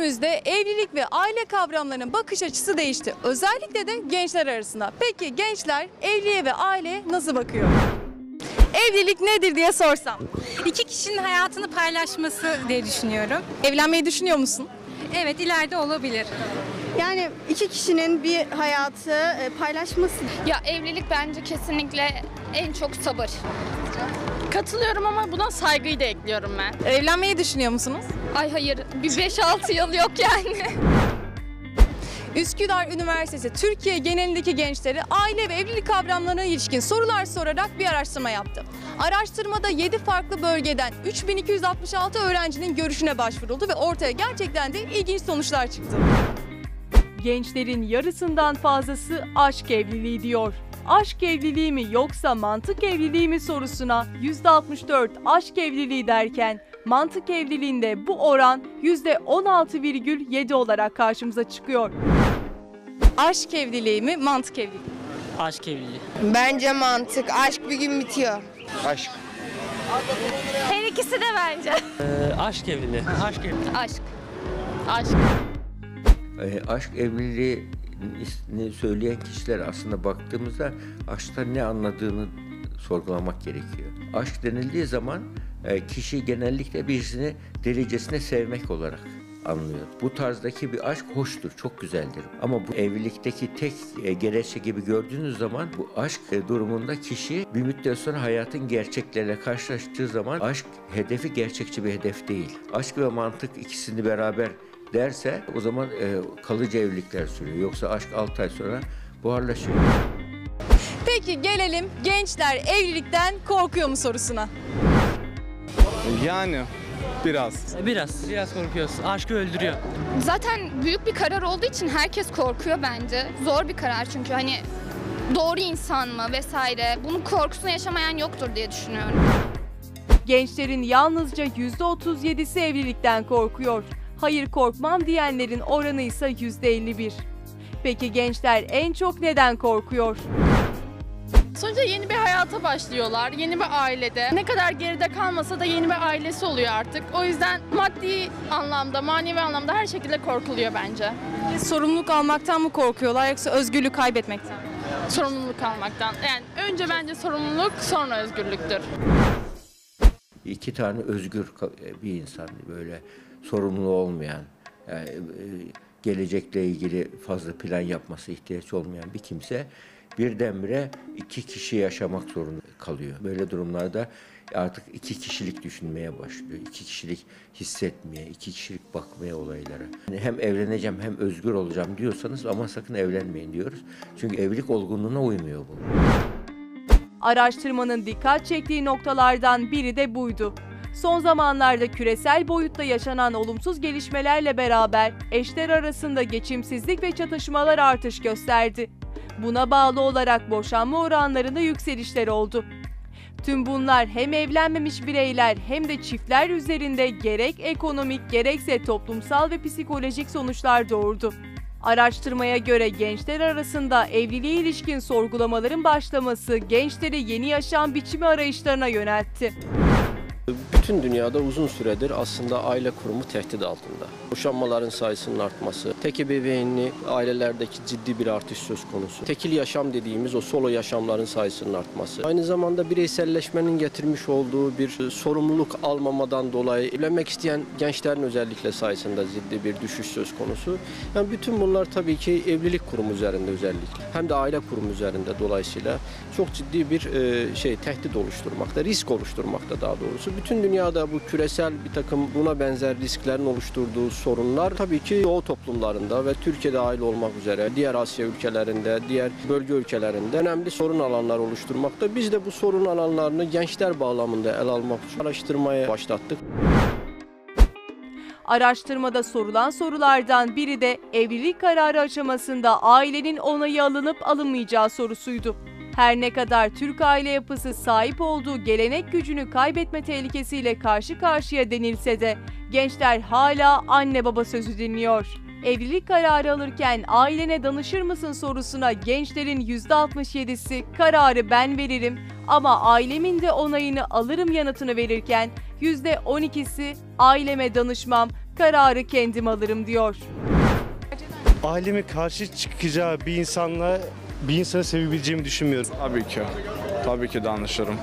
Günümüzde evlilik ve aile kavramlarının bakış açısı değişti. Özellikle de gençler arasında. Peki gençler evliliğe ve aileye nasıl bakıyor? Evlilik nedir diye sorsam. İki kişinin hayatını paylaşması diye düşünüyorum. Evlenmeyi düşünüyor musun? Evet ileride olabilir. Yani iki kişinin bir hayatı e, paylaşması. Ya evlilik bence kesinlikle en çok sabır. Katılıyorum ama buna saygıyı da ekliyorum ben. Evlenmeyi düşünüyor musunuz? Ay hayır bir 5-6 yıl yok yani. Üsküdar Üniversitesi Türkiye genelindeki gençleri aile ve evlilik kavramlarına ilişkin sorular sorarak bir araştırma yaptı. Araştırmada 7 farklı bölgeden 3266 öğrencinin görüşüne başvuruldu ve ortaya gerçekten de ilginç sonuçlar çıktı. Gençlerin yarısından fazlası aşk evliliği diyor. Aşk evliliği mi yoksa mantık evliliği mi sorusuna %64 aşk evliliği derken mantık evliliğinde bu oran %16,7 olarak karşımıza çıkıyor. Aşk evliliği mi mantık evliliği mi? Aşk evliliği. Bence mantık. Aşk bir gün bitiyor. Aşk. Her ikisi de bence. Ee, aşk evliliği. Aşk evliliği. Aşk. Aşk. Ee, aşk evliliğini söyleyen kişiler aslında baktığımızda aşktan ne anladığını sorgulamak gerekiyor. Aşk denildiği zaman e, kişi genellikle birisini derecesine sevmek olarak anlıyor. Bu tarzdaki bir aşk hoştur, çok güzeldir. Ama bu evlilikteki tek e, gerekçe gibi gördüğünüz zaman bu aşk e, durumunda kişi bir müddet sonra hayatın gerçekleriyle karşılaştığı zaman aşk hedefi gerçekçi bir hedef değil. Aşk ve mantık ikisini beraber derse o zaman e, kalıcı evlilikler sürüyor. Yoksa aşk 6 ay sonra buharlaşıyor. Peki gelelim gençler evlilikten korkuyor mu sorusuna. Yani biraz. Biraz. Biraz korkuyoruz. Aşkı öldürüyor. Zaten büyük bir karar olduğu için herkes korkuyor bence. Zor bir karar çünkü hani doğru insan mı vesaire. Bunun korkusunu yaşamayan yoktur diye düşünüyorum. Gençlerin yalnızca %37'si evlilikten korkuyor. Hayır korkmam diyenlerin oranı ise %51. Peki gençler en çok neden korkuyor? Sonuçta yeni bir hayata başlıyorlar. Yeni bir ailede. Ne kadar geride kalmasa da yeni bir ailesi oluyor artık. O yüzden maddi anlamda, manevi anlamda her şekilde korkuluyor bence. Sorumluluk almaktan mı korkuyorlar yoksa özgürlüğü kaybetmekten mi? Sorumluluk almaktan. Yani önce bence sorumluluk, sonra özgürlüktür. İki tane özgür bir insan böyle sorumlu olmayan, yani, e, gelecekle ilgili fazla plan yapması ihtiyaç olmayan bir kimse birdenbire iki kişi yaşamak zorunda kalıyor. Böyle durumlarda artık iki kişilik düşünmeye başlıyor. İki kişilik hissetmeye, iki kişilik bakmaya olaylara. Yani hem evleneceğim hem özgür olacağım diyorsanız ama sakın evlenmeyin diyoruz. Çünkü evlilik olgunluğuna uymuyor bu. Araştırmanın dikkat çektiği noktalardan biri de buydu. Son zamanlarda küresel boyutta yaşanan olumsuz gelişmelerle beraber eşler arasında geçimsizlik ve çatışmalar artış gösterdi. Buna bağlı olarak boşanma oranlarında yükselişler oldu. Tüm bunlar hem evlenmemiş bireyler hem de çiftler üzerinde gerek ekonomik gerekse toplumsal ve psikolojik sonuçlar doğurdu. Araştırmaya göre gençler arasında evliliğe ilişkin sorgulamaların başlaması gençleri yeni yaşam biçimi arayışlarına yöneltti. Bütün dünyada uzun süredir aslında aile kurumu tehdit altında. Boşanmaların sayısının artması, tek ebeveynli ailelerdeki ciddi bir artış söz konusu. Tekil yaşam dediğimiz o solo yaşamların sayısının artması. Aynı zamanda bireyselleşmenin getirmiş olduğu bir sorumluluk almamadan dolayı evlenmek isteyen gençlerin özellikle sayısında ciddi bir düşüş söz konusu. Yani bütün bunlar tabii ki evlilik kurumu üzerinde özellikle hem de aile kurumu üzerinde dolayısıyla çok ciddi bir e, şey tehdit oluşturmakta, risk oluşturmakta daha doğrusu. Bütün dünyada bu küresel bir takım buna benzer risklerin oluşturduğu sorunlar tabii ki Doğu toplumlarında ve Türkiye dahil olmak üzere diğer Asya ülkelerinde, diğer bölge ülkelerinde önemli sorun alanlar oluşturmakta. Biz de bu sorun alanlarını gençler bağlamında ele almak için araştırmaya başlattık. Araştırmada sorulan sorulardan biri de evlilik kararı aşamasında ailenin onayı alınıp alınmayacağı sorusuydu. Her ne kadar Türk aile yapısı sahip olduğu gelenek gücünü kaybetme tehlikesiyle karşı karşıya denilse de gençler hala anne baba sözü dinliyor. Evlilik kararı alırken ailene danışır mısın sorusuna gençlerin %67'si kararı ben veririm ama ailemin de onayını alırım yanıtını verirken %12'si aileme danışmam, kararı kendim alırım diyor. Aileme karşı çıkacağı bir insanla bir insanı sevebileceğimi düşünmüyorum. Tabii ki. Tabii ki de anlaşırım.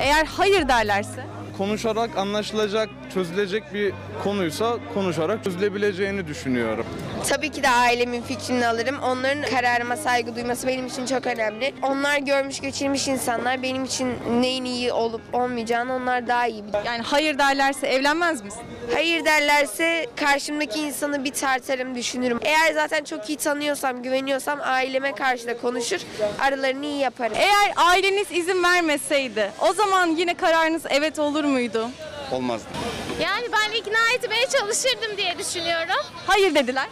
Eğer hayır derlerse? Konuşarak anlaşılacak, çözülecek bir konuysa konuşarak çözülebileceğini düşünüyorum. Tabii ki de ailemin fikrini alırım. Onların kararıma saygı duyması benim için çok önemli. Onlar görmüş geçirmiş insanlar. Benim için neyin iyi olup olmayacağını onlar daha iyi bilir. Yani hayır derlerse evlenmez misin? Hayır derlerse karşımdaki insanı bir tartarım, düşünürüm. Eğer zaten çok iyi tanıyorsam, güveniyorsam aileme karşı da konuşur, aralarını iyi yaparım. Eğer aileniz izin vermeseydi o zaman yine kararınız evet olur muydu? Olmaz. Yani ben ikna etmeye çalışırdım diye düşünüyorum. Hayır dediler.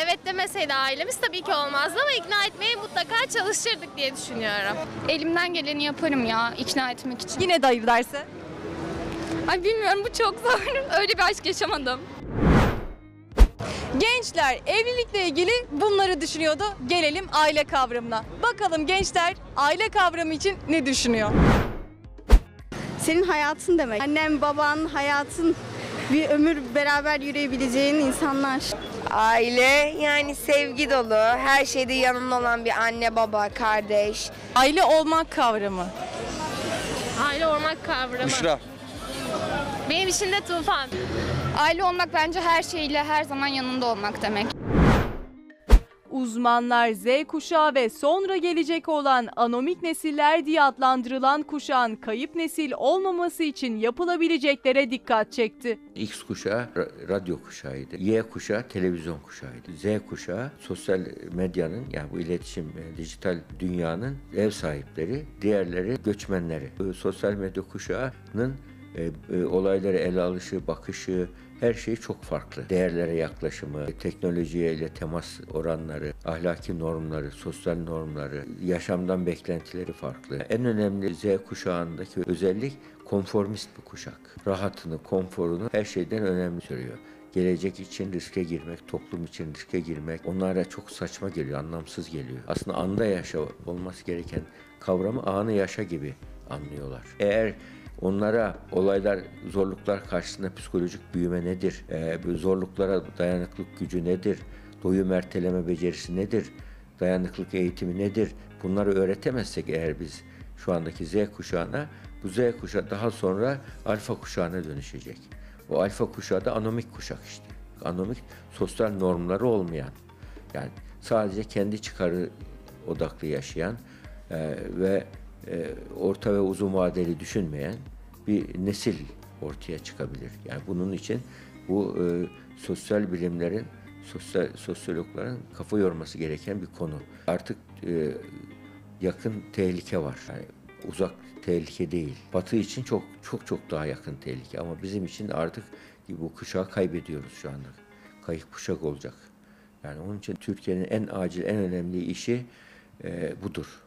Evet demeseydi ailemiz tabii ki olmazdı ama ikna etmeye mutlaka çalışırdık diye düşünüyorum. Elimden geleni yaparım ya ikna etmek için. Yine de hayır derse? Ay bilmiyorum bu çok zor. Öyle bir aşk yaşamadım. Gençler evlilikle ilgili bunları düşünüyordu. Gelelim aile kavramına. Bakalım gençler aile kavramı için ne düşünüyor? Senin hayatın demek. Annem, baban, hayatın bir ömür beraber yürüyebileceğin insanlar. Aile yani sevgi dolu, her şeyde yanında olan bir anne, baba, kardeş. Aile olmak kavramı. Aile olmak kavramı. Benim için de tufan. Aile olmak bence her şeyle her zaman yanında olmak demek. Uzmanlar Z kuşağı ve sonra gelecek olan anomik nesiller diye adlandırılan kuşağın kayıp nesil olmaması için yapılabileceklere dikkat çekti. X kuşağı ra- radyo kuşağıydı. Y kuşağı televizyon kuşağıydı. Z kuşağı sosyal medyanın yani bu iletişim, e, dijital dünyanın ev sahipleri, diğerleri göçmenleri. Sosyal medya kuşağının e, e, olayları ele alışı, bakışı, her şey çok farklı. Değerlere yaklaşımı, teknolojiye ile temas oranları, ahlaki normları, sosyal normları, yaşamdan beklentileri farklı. En önemli Z kuşağındaki özellik konformist bir kuşak. Rahatını, konforunu her şeyden önemli görüyor. Gelecek için riske girmek, toplum için riske girmek onlara çok saçma geliyor, anlamsız geliyor. Aslında anda yaşa olması gereken kavramı anı yaşa gibi anlıyorlar. Eğer Onlara olaylar, zorluklar karşısında psikolojik büyüme nedir? Ee, zorluklara dayanıklık gücü nedir? Doyum erteleme becerisi nedir? Dayanıklık eğitimi nedir? Bunları öğretemezsek eğer biz şu andaki Z kuşağına, bu Z kuşağı daha sonra alfa kuşağına dönüşecek. O alfa kuşağı da anomik kuşak işte. Anomik, sosyal normları olmayan. Yani sadece kendi çıkarı odaklı yaşayan e, ve orta ve uzun vadeli düşünmeyen bir nesil ortaya çıkabilir. Yani bunun için bu e, sosyal bilimlerin, sosyal sosyologların kafa yorması gereken bir konu. Artık e, yakın tehlike var. Yani uzak tehlike değil. Batı için çok çok çok daha yakın tehlike ama bizim için artık bu kuşağı kaybediyoruz şu anda. Kayıp kuşak olacak. Yani onun için Türkiye'nin en acil, en önemli işi e, budur.